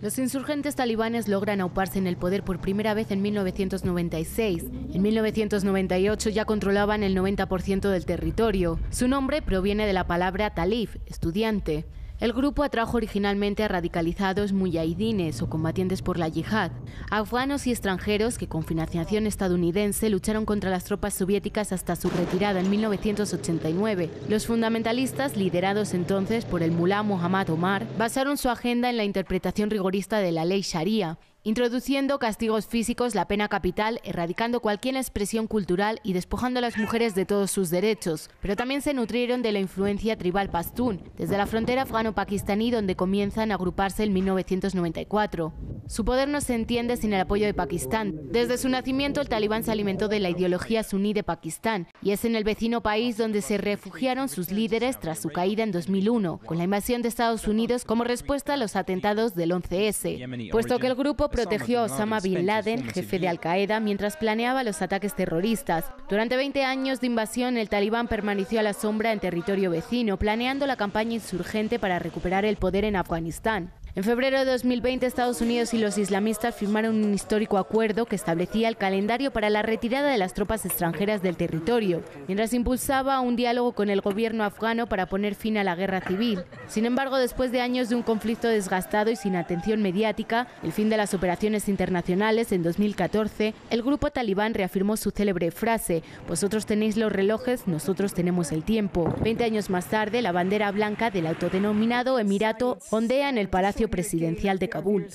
Los insurgentes talibanes logran auparse en el poder por primera vez en 1996. En 1998 ya controlaban el 90% del territorio. Su nombre proviene de la palabra talif, estudiante. El grupo atrajo originalmente a radicalizados muyahidines o combatientes por la yihad, afganos y extranjeros que con financiación estadounidense lucharon contra las tropas soviéticas hasta su retirada en 1989. Los fundamentalistas, liderados entonces por el mulá Muhammad Omar, basaron su agenda en la interpretación rigorista de la ley Sharia introduciendo castigos físicos, la pena capital, erradicando cualquier expresión cultural y despojando a las mujeres de todos sus derechos. Pero también se nutrieron de la influencia tribal pastún, desde la frontera afgano-pakistaní donde comienzan a agruparse en 1994. Su poder no se entiende sin el apoyo de Pakistán. Desde su nacimiento el talibán se alimentó de la ideología suní de Pakistán y es en el vecino país donde se refugiaron sus líderes tras su caída en 2001, con la invasión de Estados Unidos como respuesta a los atentados del 11S, puesto que el grupo protegió a Osama Bin Laden, jefe de Al Qaeda, mientras planeaba los ataques terroristas. Durante 20 años de invasión, el talibán permaneció a la sombra en territorio vecino, planeando la campaña insurgente para recuperar el poder en Afganistán. En febrero de 2020, Estados Unidos y los islamistas firmaron un histórico acuerdo que establecía el calendario para la retirada de las tropas extranjeras del territorio, mientras impulsaba un diálogo con el gobierno afgano para poner fin a la guerra civil. Sin embargo, después de años de un conflicto desgastado y sin atención mediática, el fin de las operaciones internacionales en 2014, el grupo talibán reafirmó su célebre frase: Vosotros tenéis los relojes, nosotros tenemos el tiempo. Veinte años más tarde, la bandera blanca del autodenominado Emirato ondea en el Presidencial de Kabul.